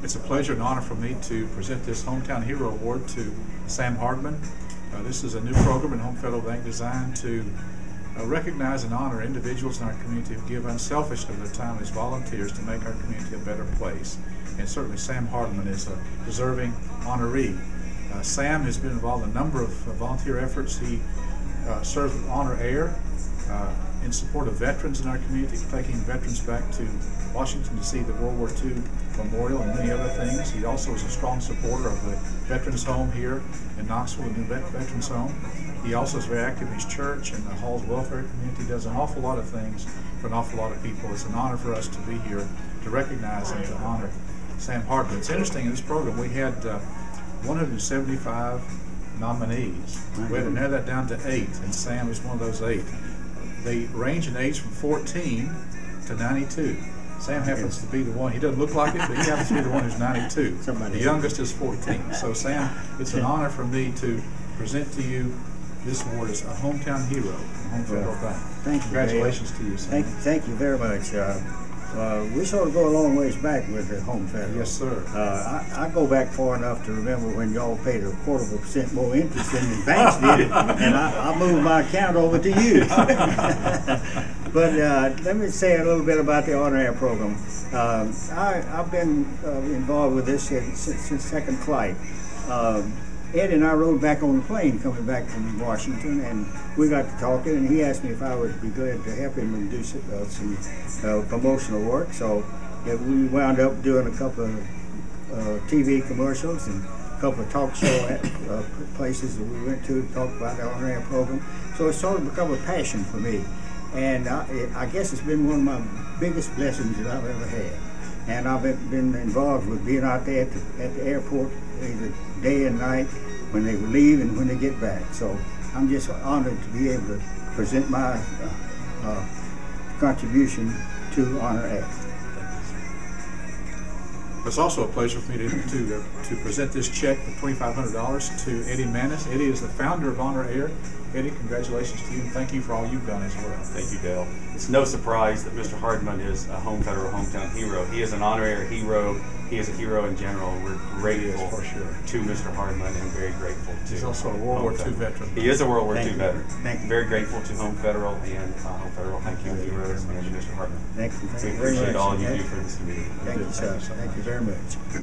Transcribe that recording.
It's a pleasure and honor for me to present this Hometown Hero Award to Sam Hardman. Uh, this is a new program in Home Federal Bank designed to uh, recognize and honor individuals in our community who give unselfishly of their time as volunteers to make our community a better place. And certainly Sam Hardman is a deserving honoree. Uh, Sam has been involved in a number of volunteer efforts. He uh, serves with HonorAir uh, in support of veterans in our community, taking veterans back to Washington to see the World War II Memorial and many other things. He also is a strong supporter of the Veterans Home here in Knoxville, the new vet Veterans Home. He also is very active in his church and the Halls Welfare Community, does an awful lot of things for an awful lot of people. It's an honor for us to be here to recognize and to honor Sam Hardman. It's interesting, in this program we had uh, 175 nominees. We had to narrow that down to eight, and Sam is one of those eight. They range in age from 14 to 92. Sam happens to be the one, he doesn't look like it, but he happens to be the one who's 92. Somebody- The youngest is 14. So Sam, it's an honor for me to present to you this award as a hometown hero from Home Federal Bank. Thank you. Congratulations to you, Sam. Thank, thank you very much. Uh, uh, we sort of go a long ways back with the home federal. Yes, sir. Uh, I, I go back far enough to remember when y'all paid a quarter of a percent more interest than the banks did, and I, I moved my account over to you. but uh, let me say a little bit about the HonorAir program. Um, I, I've been uh, involved with this since, since second flight. Ed and I rode back on the plane coming back from Washington, and we got to talking, and he asked me if I would be glad to help him and do some, uh, some uh, promotional work. So yeah, we wound up doing a couple of uh, TV commercials and a couple of talk show at, uh, places that we went to to talk about the HonorAir program. So it's sort of become a passion for me, and I, it, I guess it's been one of my biggest blessings that I've ever had. And I've been, been involved with being out there at the, at the airport either day and night when they leave and when they get back. So I'm just honored to be able to present my uh, uh, contribution to HonorAir. It's also a pleasure for me to, to, to present this check for $2,500 to Eddie Mannis. Eddie is the founder of HonorAir. Eddie, congratulations to you and thank you for all you've done as well. Thank you, Dale. It's no surprise that Mr. Hardman is a home federal hometown hero. He is an honorary hero. He is a hero in general. We're grateful for sure. to Mr. Hardman and very grateful to. He's also a World War II Federal. veteran. He is a World War Thank II you. veteran. Thank you. Very grateful to Home Federal and uh, Home Federal. Thank you, Thank you heroes, very and. Mr. Hardman. Thank you. Thank We appreciate much. all you do for this community. Thank you, Thank sir. you so Thank you very much.